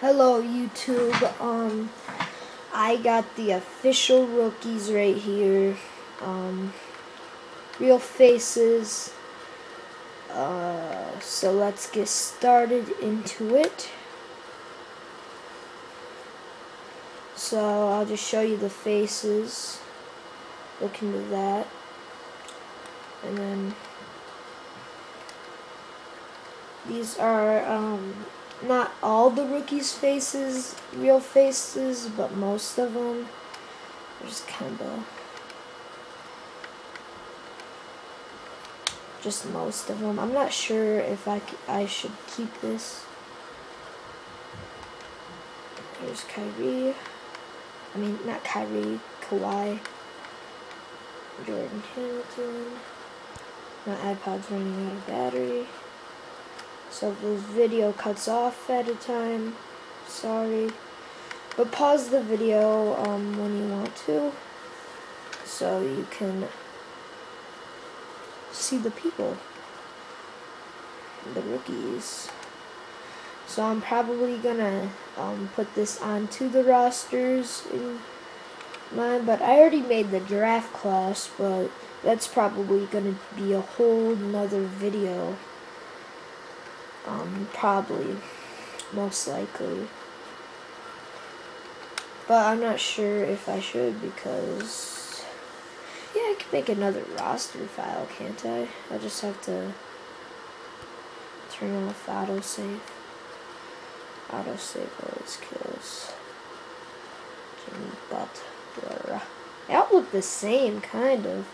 Hello YouTube. Um I got the official rookies right here. Um real faces. Uh so let's get started into it. So I'll just show you the faces. Look into that. And then these are um not all the rookies' faces, real faces, but most of them. There's kind of just most of them. I'm not sure if I, I should keep this. There's Kyrie. I mean, not Kyrie, Kawhi. Jordan Hamilton. My iPod's running out of battery. So this video cuts off at a time, sorry. But pause the video um, when you want to, so you can see the people, the rookies. So I'm probably gonna um, put this onto the rosters in mine, but I already made the draft class, but that's probably gonna be a whole nother video. Um, probably. Most likely. But I'm not sure if I should because... Yeah, I can make another roster file, can't I? I just have to turn off autosave. Autosave always kills. Jimmy Butler. They all look the same, kind of.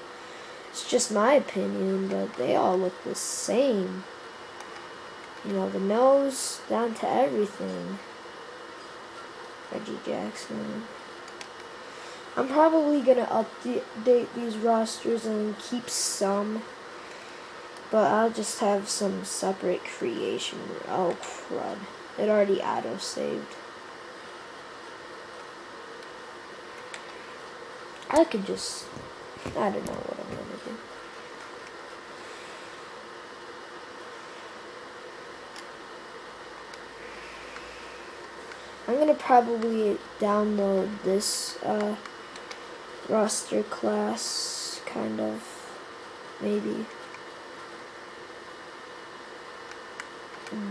It's just my opinion, but they all look the same. You know, the nose down to everything. Reggie Jackson. I'm probably going to update these rosters and keep some. But I'll just have some separate creation. Oh, crud. It already auto-saved. I could just... I don't know what I'm to do. I'm gonna probably download this uh, roster class, kind of, maybe.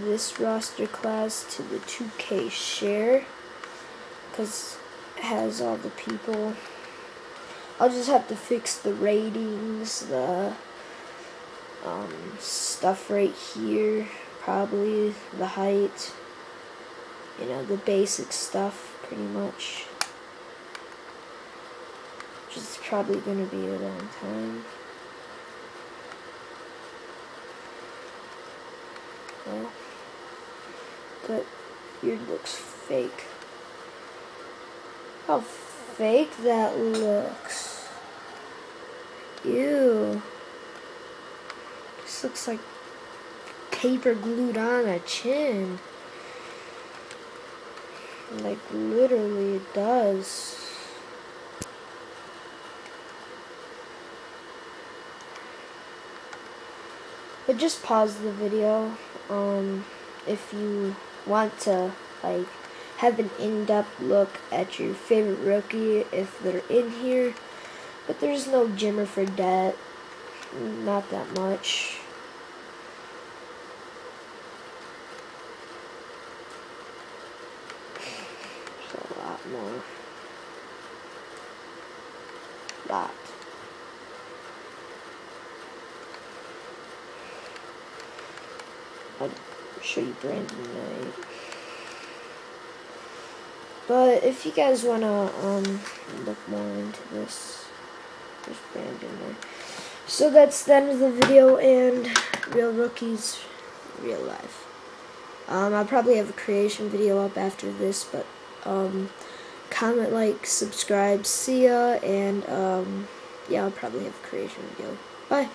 This roster class to the 2K share, because it has all the people. I'll just have to fix the ratings, the um, stuff right here, probably, the height you know, the basic stuff, pretty much. Which is probably going to be a long time. Well, that beard looks fake. How fake that looks. Ew. This looks like paper glued on a chin. Like, literally, it does. But just pause the video, um, if you want to, like, have an in-depth look at your favorite rookie if they're in here. But there's no Jimmer Fredette, not that much. more. That. I'll show you Brandon Knight. But if you guys want to um, look more into this, there's Brandon Knight. So that's the end of the video and Real Rookies, Real Life. Um, I'll probably have a creation video up after this, but um, comment, like, subscribe, see ya, and, um, yeah, I'll probably have a creation video. Bye.